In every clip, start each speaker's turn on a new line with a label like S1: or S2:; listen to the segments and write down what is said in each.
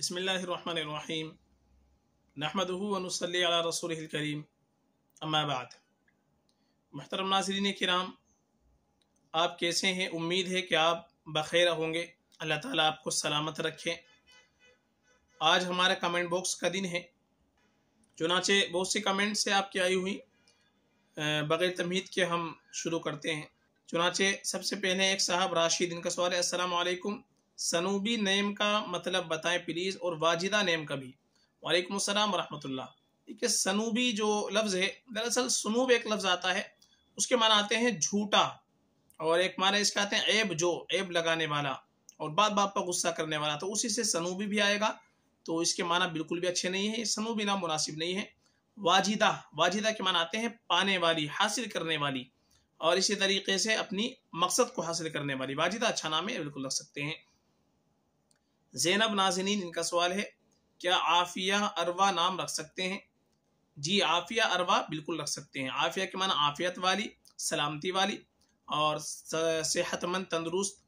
S1: बसमीम नहमदनसली रसूल करीम अम्माबाद महतरम नाजरीन कराम आप कैसे हैं उम्मीद है कि आप बखैर होंगे अल्लाह ताला आपको सलामत रखें आज हमारा कमेंट बॉक्स का दिन है चुनाचे बहुत सी कमेंट से आपकी आई हुई बग़ैर तमहीद के हम शुरू करते हैं चुनाचे सबसे पहले एक साहब राशिद इनका सवाल है अस्सलाम वालेकुम सनूबी नेम का मतलब बताएँ प्लीज़ और वाजिदा नेम का भी। वालेकुम अस्सलाम वरहमतुल्लाह। देखिए, सनूबी जो लफ्ज़ है, दरअसल सनूब एक लफ्ज़ आता है, उसके माना आते हैं झूठा, और एक माना इसके आते हैं ऐब जो, ऐब लगाने वाला, और बात बात पर गुस्सा करने वाला तो उसी से सनूबी भी आएगा तो इसके माना बिल्कुल भी अच्छे नहीं है, सनूबी नाम मुनासिब नहीं है। वाजिदा वाजिदा के माना आते हैं पाने वाली, हासिल करने वाली, और इसी तरीके से अपनी मकसद को हासिल करने वाली। वाजिदा अच्छा नाम है, बिल्कुल रख सकते हैं। जैनब नाजनीन इनका सवाल है, क्या आफिया अरवा नाम रख सकते हैं? जी, आफिया अरवा बिल्कुल रख सकते हैं। आफिया के माना आफियत वाली, सलामती वाली और सेहतमंद, तंदरुस्त।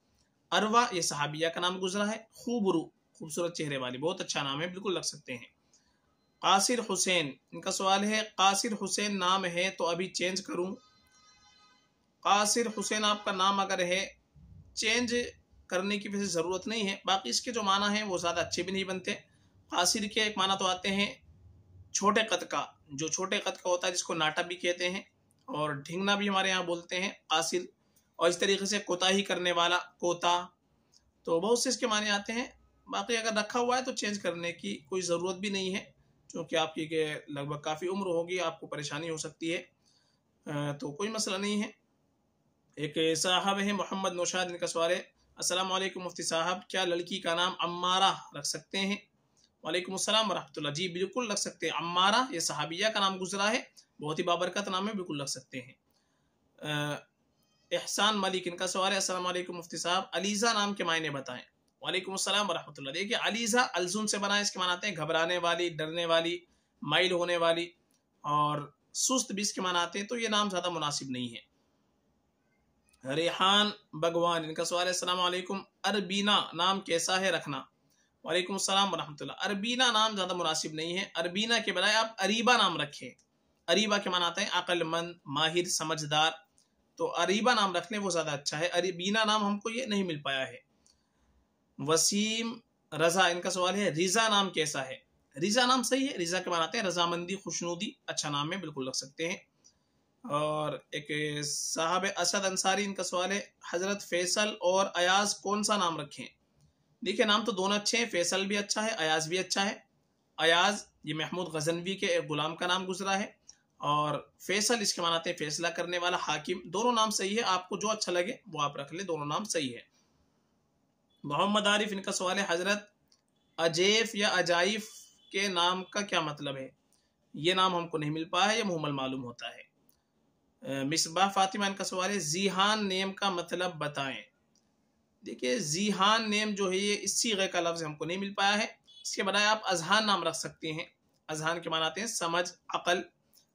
S1: अरवा, ये सहाबिया का नाम गुजरा है, खूबरू, खूबसूरत चेहरे वाली, बहुत अच्छा नाम है, बिल्कुल रख सकते हैं। कासिर हुसैन, इनका सवाल है, कासिर हुसैन नाम है तो अभी चेंज करूँ? कासिर हुसैन आपका नाम अगर है, चेंज करने की वैसे ज़रूरत नहीं है। बाकी इसके जो माना है, वो ज़्यादा अच्छे भी नहीं बनते। कासिर के एक माना तो आते हैं, छोटे कद का। जो छोटे कद का होता है, जिसको नाटा भी कहते हैं, और ढिंगना भी हमारे यहाँ बोलते हैं कासिर और इस तरीके से कोताही करने वाला, कोता। तो बहुत से इसके माने आते हैं। बाकी अगर रखा हुआ है तो चेंज करने की कोई ज़रूरत भी नहीं है, क्योंकि आपकी के लगभग काफ़ी उम्र होगी, आपको परेशानी हो सकती है। तो कोई मसला नहीं है। एक साहब है, मोहम्मद नौशाद इनका सवाल है अस्सलाम वालेकुम मुफ्ती साहब क्या लड़की का नाम अम्मारा रख सकते हैं? वालेकुम अस्सलाम वरहमतुल्लाह। जी, बिल्कुल रख सकते हैं। अम्मारा, ये सहाबिया का नाम गुजरा है। बहुत ही बाबरकत नाम है, बिल्कुल रख सकते हैं। एहसान मलिक, इनका सवाल है अस्सलाम वालेकुम मुफ्ती साहब, अलीज़ा नाम के मायने बताएँ। वालेकुम अस्सलाम वरहमतुल्लाह। देखिए, अलीज़ा अलजुम से बना है इसके मानाते हैं घबराने वाली, डरने वाली, माइल होने वाली, और सुस्त भी इसके मानाते हैं तो ये नाम ज़्यादा मुनासिब नहीं है। रेहान भगवान, इनका सवाल है वालेकुम, अरबीना नाम कैसा है रखना? वालेकुम सलाम वरहमतुल्लाह। अरबीना नाम ज़्यादा मुनासिब नहीं है। अरबीना के बजाय आप अरीबा नाम रखें। अरीबा के माना आता है अक्लमंद, माहिर, समझदार। तो अरीबा नाम रखने वो ज़्यादा अच्छा है। अरबीना नाम हमको ये नहीं मिल पाया है। वसीम, रज़ा, इनका सवाल है, रिज़ा नाम कैसा है? रिज़ा नाम सही है। रिज़ा के मानाते हैं रजामंदी, खुशनूदी अच्छा नाम है, बिल्कुल रख सकते हैं। और एक साहब असद अंसारी, इनका सवाल है, हज़रत फैसल और अयाज कौन सा नाम रखें? देखिए, नाम तो दोनों अच्छे हैं, फैसल भी अच्छा है, अयाज भी अच्छा है। अयाज, ये महमूद गजनवी के एक गुलाम का नाम गुजरा है। और फैसल, इसके मानाते हैं फैसला करने वाला हाकिम, दोनों नाम सही है, आपको जो अच्छा लगे वो आप रख ले, दोनों नाम सही है। मोहम्मद आरिफ, इनका सवाल है, हज़रत अजेफ या अजाइफ के नाम का क्या मतलब है? ये नाम हमको नहीं मिल पाया, ये मुहमल मालूम होता है। मिसबा फातिमा इनका सवाल है, जीहान नेम का मतलब बताएँ। देखिए, जीहान नेम जो है, ये इसी गए का लफ्ज़ हमको नहीं मिल पाया है। इसके बजाय आप अजहान नाम रख सकते हैं। अजहान के मानाते हैं समझ, अकल।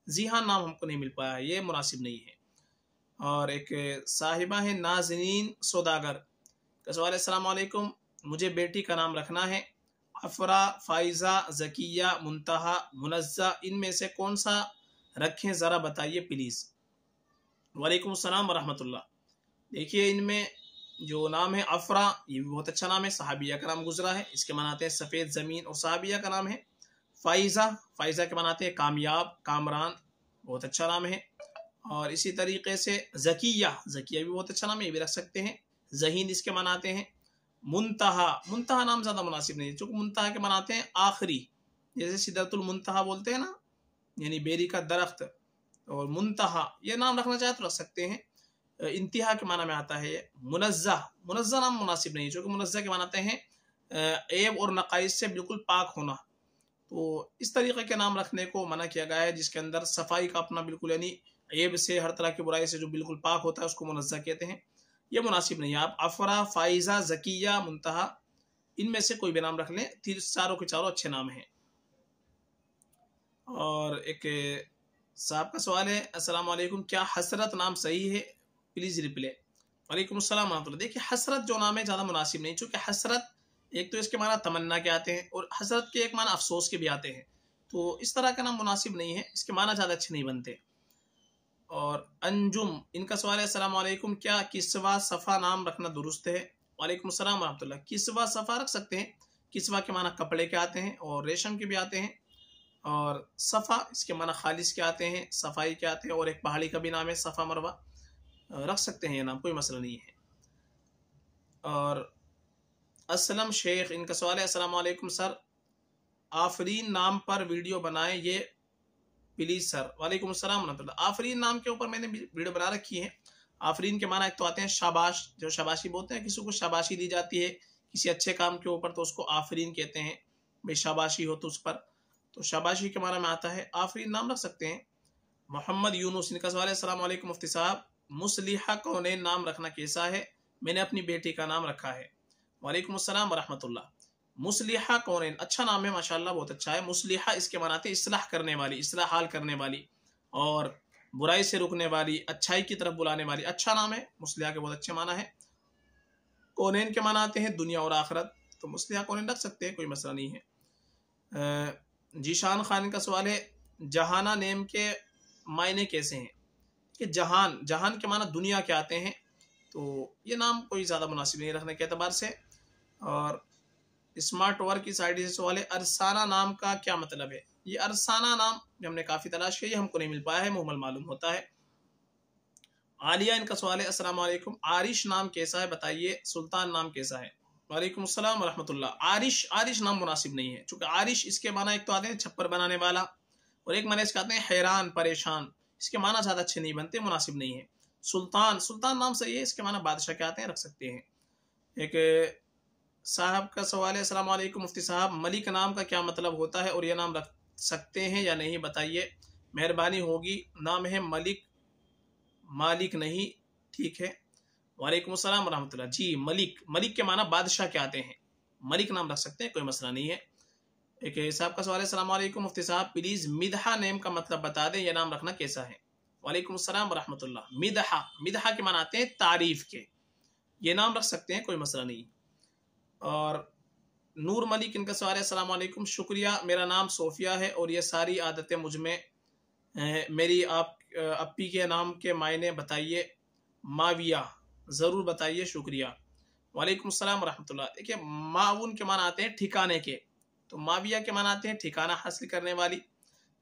S1: जीहान नाम हमको नहीं मिल पाया है ये मुनासिब नहीं है। और एक साहिबा है नाजनीन सौदागर। का सवाल है मुझे बेटी का नाम रखना है। अफरा, फ़ाइज़ा, ज़किया, मुंतहा मुनज़ा इनमें से कौन सा रखें, ज़रा बताइए प्लीज़। वालेकुम अस्सलाम वरहमतुल्लाह। देखिए, इनमें जो नाम है अफरा, ये भी बहुत अच्छा नाम है, सहाबिया का नाम गुजरा है। इसके मनाते हैं सफ़ेद ज़मीन और सहाबिया का नाम है। फ़ाइज़ा फ़ाइज़ा के मनाते हैं कामयाब, कामरान, बहुत अच्छा नाम है। और इसी तरीके से ज़किया ज़किया भी बहुत अच्छा नाम है, ये भी रख सकते हैं। जहीन इसके मनाते हैं। मुंतहा मुंतहा नाम ज़्यादा मुनासिब नहीं है, चूँकि मुंतहा के मनाते हैं आखिरी। जैसे सिदरतुल मुंतहा बोलते हैं ना, यानी बेरी का दरख्त। और मुंतहा ये नाम रखना चाहे तो रख सकते हैं। इंतहा के माना में आता है मुनज़ा मुनज़ा नाम मुनासिब नहीं जो कि मुनज़ा के मानाते हैं एब और नकाइश से बिल्कुल पाक होना। तो इस तरीके के नाम रखने को मना किया गया है, जिसके अंदर सफ़ाई का अपना बिल्कुल, यानी एब से, हर तरह की बुराई से जो बिल्कुल पाक होता है, उसको मुनज़ा कहते हैं। ये मुनासिब नहीं है। आप अफरा, फ़ाइज़ा, ज़किया मुंतहा इनमें से कोई भी नाम रख लें चारों के चारों अच्छे नाम हैं। और एक साहब का सवाल है, अस्सलाम वालेकुम, क्या हसरत नाम सही है? प्लीज़ रिप्ले वालेकुम अस्सलाम देखिए, हसरत जो नाम है, ज़्यादा मुनासिब नहीं, चूँकि हसरत एक तो इसके माना तमन्ना के आते हैं और हसरत के एक माना अफसोस के भी आते हैं। तो इस तरह का नाम मुनासिब नहीं है, इसके माना ज़्यादा अच्छे नहीं बनते। और अंजुम, इनका सवाल है असलम क्या किसवा सफ़ा नाम रखना दुरुस्त है? वालेकुम अस्सलाम वरहमतुल्लाह। किसवा सफ़ा रख सकते हैं, किसवा के माना कपड़े के आते हैं और रेशम के भी आते हैं। और सफ़ा, इसके माना खालिश के आते हैं, सफ़ाई के आते हैं, और एक पहाड़ी का भी नाम है सफ़ा मरवा। रख सकते हैं ये नाम, कोई मसला नहीं है। और असलम शेख, इनका सवाल है असलम सर। आफरीन नाम पर वीडियो बनाए ये, प्लीज़ सर। वालेकुम अस्सलाम आफरीन नाम के ऊपर मैंने वीडियो बना रखी है। आफरीन के माना एक तो आते हैं शाबाश, जो शाबाशी बोलते हैं, किसी को शाबाशी दी जाती है, किसी अच्छे काम के ऊपर तो उसको आफरीन कहते हैं, भाई शाबाशी हो तो उस पर। तो शाबाशी के माना में आता है। आफरीन नाम रख सकते हैं। मोहम्मद यूनुस, इनका सवाल है मुफ्ती साहब। मुसलिहा कौन नाम रखना कैसा है? मैंने अपनी बेटी का नाम रखा है। वालेकुम अस्सलाम वरहमतुल्लाह। मुसलिहा कौन अच्छा नाम है, माशाल्लाह, बहुत अच्छा है। मुसलिहा इसके मनाते इसलाह करने वाली, इसलाह हाल करने वाली और बुराई से रुकने वाली, अच्छाई की तरफ़ बुलाने वाली। अच्छा नाम है मुसलिया के बहुत अच्छे माना है। कौन के माना आते हैं, दुनिया और आखरत। तो मुसलिया कौन रख सकते हैं, कोई मसला नहीं है। जीशान खान का सवाल है, जहाना नेम के मायने कैसे हैं? कि जहान जहान के माना दुनिया के आते हैं तो ये नाम कोई ज़्यादा मुनासिब नहीं रखने के अतबार से। और स्मार्ट वर्क की साइड से सवाल है, अरसाना नाम का क्या मतलब है? ये अरसाना नाम हमने काफ़ी तलाश किया, ये हमको नहीं मिल पाया है मुहमल मालूम होता है। आलिया, इनका सवाल है वालेकुम आरिश नाम कैसा है, बताइए, सुल्तान नाम कैसा है? वालेकुम अस्सलाम रहमतुल्लाह आरिश आरिश नाम मुनासिब नहीं है, चूँकि आरिश इसके माना एक तो आते हैं छप्पर बनाने वाला, और एक माना इसके आते हैं हैरान, परेशान। इसके माना ज़्यादा अच्छे नहीं बनते, मुनासिब नहीं है। सुल्तान सुल्तान नाम सही है इसके माना बादशाह के आते हैं, रख सकते हैं। एक, साहब का सवाल है, अस्सलाम वालेकुम मुफ्ती साहब, मलिक नाम का क्या मतलब होता है, और यह नाम रख सकते हैं या नहीं, बताइए। मेहरबानी होगी, नाम है मलिक, मालिक नहीं, ठीक है। वालेकुम अस्सलाम वरहमतुल्लाह। जी, मलिक। मलिक के माना बादशाह के आते हैं। मलिक नाम रख सकते हैं, कोई मसला नहीं है। एक साहब का सवाल है सलामकुम मुफ्ती साहब, प्लीज़ मिदहा नेम का मतलब बता दें यह नाम रखना कैसा है? वालेकुम अस्सलाम वरहमतुल्लाह। मिदहा। मिदहा के माना आते हैं तारीफ़ के। ये नाम रख सकते हैं, कोई मसला नहीं। और नूर मलिक, इनका सवाल है शुक्रिया, मेरा नाम सोफिया है और ये सारी आदतें मुझमें मेरी आप अपी के नाम के मायने बताइए, माविया। ज़रूर बताइए शुक्रिया। वालेकुम सलाम रहमतुल्लाह देखिए माउन के मान आते हैं ठिकाने के। तो माविया के मान आते हैं ठिकाना हासिल करने वाली।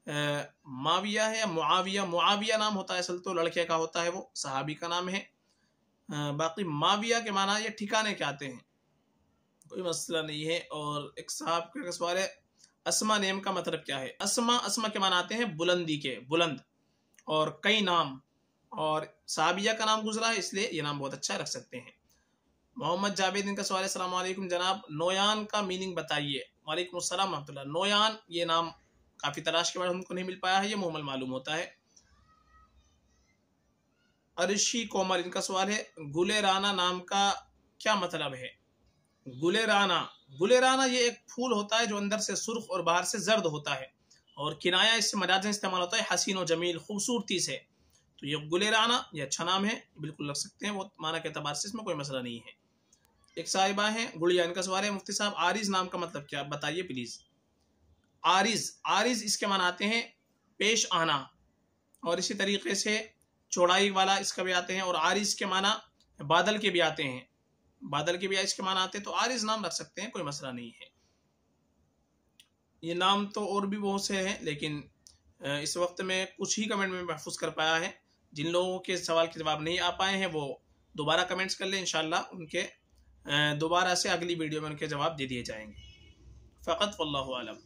S1: माविया है या मुआविया? मुआविया नाम होता है असल तो लड़के का होता है वो सहाबी का नाम है। आ, बाकी माविया के माना ये ठिकाने के आते हैं। कोई मसला नहीं है और एक साहब का सवाल है असमा नेम का मतलब क्या है? असमा असमा के माना आते हैं बुलंदी के बुलंद। और कई नाम और साबिया का नाम गुजरा है, इसलिए ये नाम बहुत अच्छा रख सकते हैं। मोहम्मद जावेद इनका सवाल है जनाब, नोयान का मीनिंग बताइए। वालेकुम अस्सलाम रहमतुल्लाह। नोयान, ये नाम काफ़ी तलाश के बाद हमको नहीं मिल पाया है, ये मोहम्मद मालूम होता है। अरशी कोमल इनका सवाल है गुले राना नाम का क्या मतलब है? गुले राना गुले राना ये एक फूल होता है जो अंदर से सुर्ख और बाहर से जर्द होता है, और किनाया इससे मजाजन इस्तेमाल होता है, हसीन और जमील, खूबसूरती से। तो ये गुलेराना ये अच्छा नाम है, बिल्कुल रख सकते हैं वो, माना के अतबार से इसमें कोई मसला नहीं है। एक साहिबा है, गुड़िया इनका सवाल है, मुफ्ती साहब, आरिज नाम का मतलब क्या, बताइए प्लीज़ आरिज आरिज इसके मान आते हैं, पेश आना, और इसी तरीके से चौड़ाई वाला इसका भी आते हैं, और आरिज के माना बादल के भी आते हैं। बादल के भी इसके माना आते हैं तो आरिज नाम रख सकते हैं, कोई मसला नहीं है। ये नाम तो और भी बहुत से हैं, लेकिन इस वक्त में कुछ ही कमेंट में महफूज कर पाया है। जिन लोगों के सवाल के जवाब नहीं आ पाए हैं, वो दोबारा कमेंट्स कर लें, इंशाल्लाह उनके दोबारा से अगली वीडियो में उनके जवाब दे दिए जाएँगे। फ़कत वल्लम